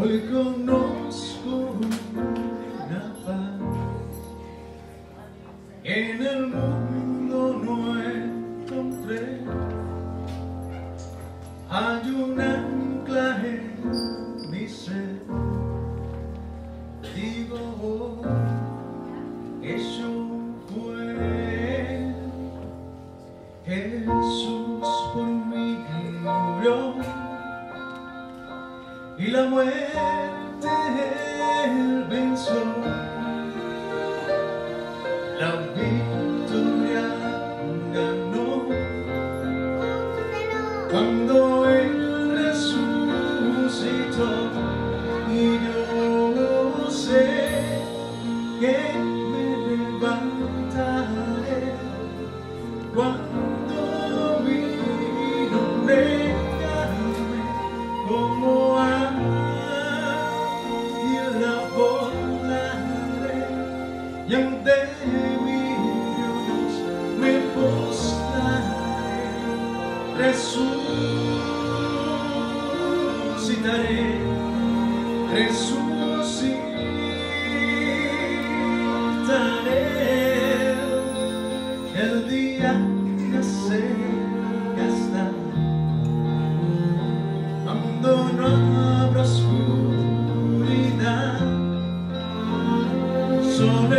Hoy conozco una paz en el mundo no encontré. Hay una la muerte él venció. La victoria ganó cuando él resucitó y yo sé que me levantaré. Cuando y ante mi me postraré, resucitaré, resucitaré.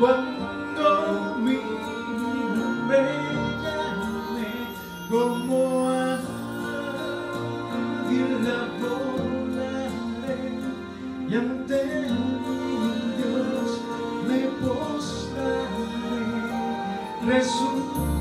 Cuando mi nombre llame, como a Dios la volaré y ante mi Dios me postraré. Resucitaré.